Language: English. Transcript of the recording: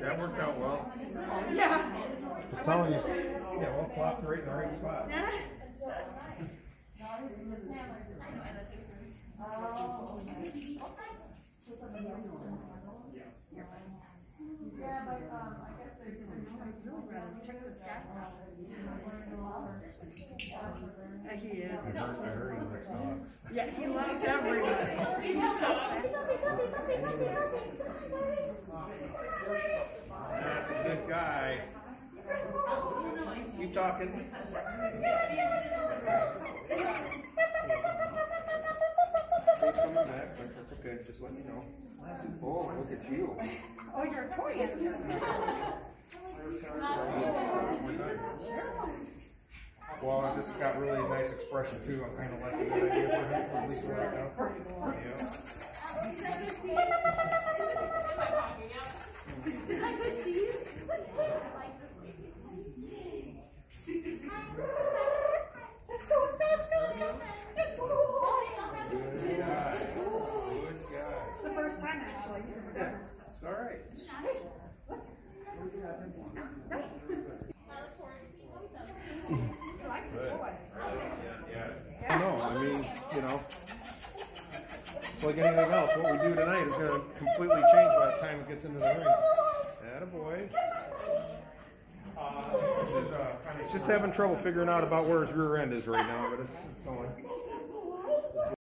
That worked out well. Yeah. Just telling you. Yeah, well, plopped right in the right spot. Yeah, he is. I heard, I heard he likes dogs. Yeah, he loves everybody. He's so That's a good guy. Keep talking. He's coming back, but that's okay. Just let me know. Oh, look at you. Oh, you're a toy. Well, I just got really nice expression too. I'm kind of liking that idea for him, at least right now. Yeah. It's the first time actually. Yeah, it's all right. Good. Yeah, yeah. No, I mean, you know, it's like anything else. What we do tonight is going to completely change by the time it gets into the ring. Attaboy. This is, uh, he's just having trouble figuring out about where his rear end is right now, but it's going.